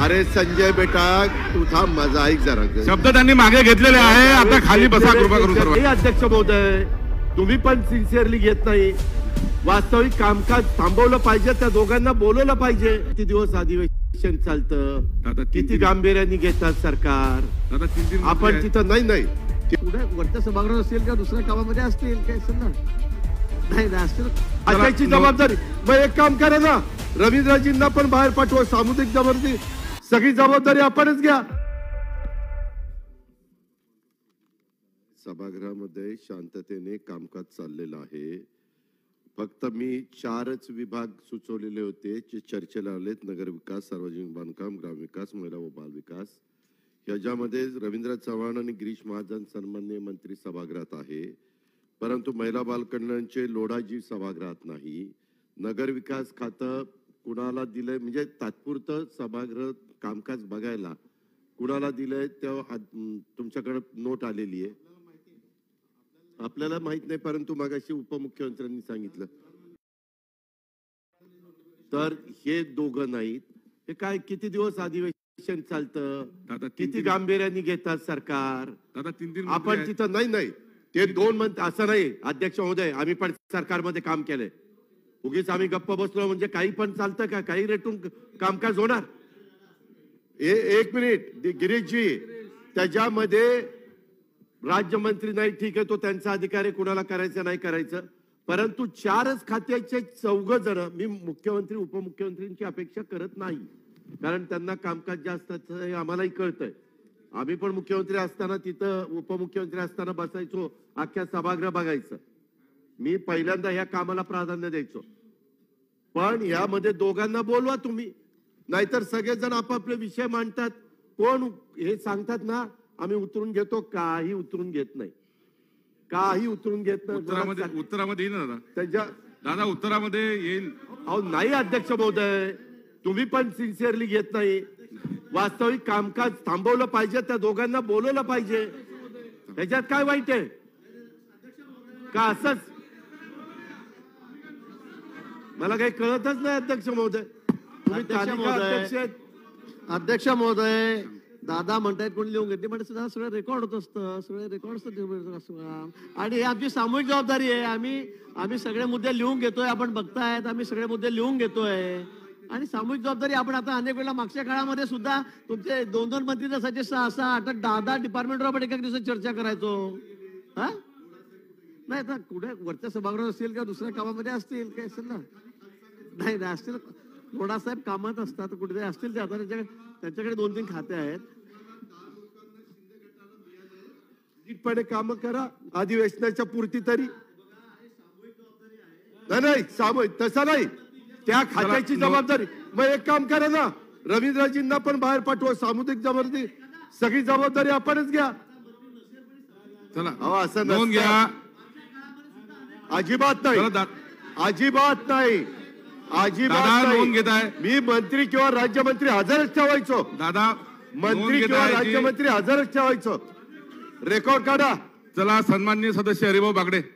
अरे संजय बेटा तू थांब माझा ऐक जरा. शब्द त्यांनी मागे घेतलेले आहे. आता खाली बसा कृपा करून सर्व. हे अध्यक्ष महोदय तुम्ही पण सिन्सिअरली घेत नाही. वास्तविक कामकाज थांबवलं पाहिजे त्या दोघांना बोलवलं पाहिजे. किती दिवस अधिवेशन चालतं? आता तीन- किती गांभीर्याने घेतात सरकार? आता तीन तीन आपण तिथं नाही नाही. पुढे वरच्या सभागृहात असतील किंवा दुसऱ्या कामामध्ये असतील? काही समजा नाही नाही असतील. जबाबदारी. मग एक काम करा ना. रवींद्रजींना पण बाहेर पाठवा. सामुदायिक जबाबदारी. सगळी जबाबदारी आपणच घ्या. सभागृहामध्ये शांततेने कामकाज चाललेलं आहे. फक्त मी चारच विभाग सुचवलेले होते जे चर्चेला आलेत. नगरविकास सार्वजनिक बांधकाम ग्रामविकास महिला व बालविकास याच्यामध्ये रवींद्र चव्हाण आणि गिरीश महाजन सन्मान्य मंत्री सभागृहात आहे. परंतु महिला बालकल्याणचे लोढाजी सभागृहात नाही. नगरविकास खातं कुणाला दिलंय? म्हणजे तात्पुरतं सभागृह कामकाज बघायला. कुणाला दिलंय तेव्हा आद- तुमच्याकडे नोट आलेली आहे. आपल्याला माहीत नाही परंतु मगाशी उपमुख्यमंत्र्यांनी सांगितलं. तर हे दोघं नाहीत. हे काय किती दिवस अधिवेशन चालतं? किती गांभीर्याने घेतात सरकार? आपण आहेत. तिथं नाही नाही. ते दोन मंथ असं नाही. अध्यक्ष महोदय आम्ही पण सरकारमध्ये काम केलंय. उगीच आम्ही गप्प बसलो म्हणजे काही पण चालतं का? काही रेटून कामकाज होणार? ए- एक मिनिट. दि- गिरीशजी त्याच्यामध्ये राज्यमंत्री नाही ठीक आहे तो त्यांचा अधिकार आहे कुणाला करायचं नाही करायचं. परंतु चारच खात्याचे चौघ जण मी मुख्यमंत्री उपमुख्यमंत्र्यांची अपेक्षा करत नाही. कारण त्यांना कामकाज जास्त हे आम्हालाही कळतंय. आम्ही पण मुख्यमंत्री असताना तिथं उपमुख्यमंत्री असताना बसायचो अख्ख्या सभागृह बघायचं. मी पहिल्यांदा ह्या कामाला प्राधान्य द्यायचो. पण यामध्ये दोघांना बोलवा तुम्ही. नाहीतर सगळेजण आपापले विषय मांडतात. कोण हे सांगतात ना आम्ही उतरून घेतो काही उतरून घेत नाही. काही उतरून घेत नाही. उत्तरामध्ये उत्तरामध्ये येईल ना दादा. त्यांच्या दादा उत्तरामध्ये येईल. अहो नाही अध्यक्ष महोदय. तुम्ही पण सिन्सिअरली घेत नाही. वास्तविक कामकाज थांबवलं पाहिजे त्या दोघांना बोलवलं पाहिजे. त्याच्यात काय वाईट आहे? का असंच? मला काही कळतच नाही अध्यक्ष महोदय. अध्यक्ष महोदय. दादा म्हणतायत कोणी लिहून घेतली म्हणजे सुद्धा सगळं रेकॉर्ड होत असतं सगळे रेकॉर्ड आणि हे आमची सामूहिक जबाबदारी आहे. आम्ही आम्ही सगळे मुद्दे लिहून घेतोय आपण बघतायत आम्ही सगळे मुद्दे लिहून घेतोय. आणि सामूहिक जबाबदारी आपण आता अनेक वेळा मागच्या काळामध्ये सुद्धा तुमचे दोन दोन मंत्री नसायचे सहा सहा आठ दहा दहा डिपार्टमेंटवर आपण एका दिवसात चर्चा करायचो. हा? नाही आता कुठे वरच्या सभागृहात असतील किंवा दुसऱ्या कामामध्ये असतील काही असेल ना? नाही नाही असतील. लोढासाहेब कामात असतात कुठेतरी असतील ते आता त्यांच्याकडे दोन तीन खाते आहेत. नीटपणे काम करा अधिवेशनाच्या पुरती तरी. नाही सामूहिक तसं नाही. त्या खात्याची जबाबदारी. मग एक काम करा ना रवींद्रजींना पण बाहेर पाठवा सामुदायिक जबाबदारी. सगळी जबाबदारी आपणच घ्या. चला. अहो, असं नोंद नसतं. घ्या. अजिबात चला नाही दा- अजिबात नाही. दादा, नोंद नाही. घेताय. मी मंत्री किंवा राज्यमंत्री हजरच ठेवायचो. दादा मंत्री किंवा. राज्यमंत्री हजरच ठेवायचो. रेकॉर्ड काढा. चला सन्माननीय सदस्य हरिभाऊ बागडे.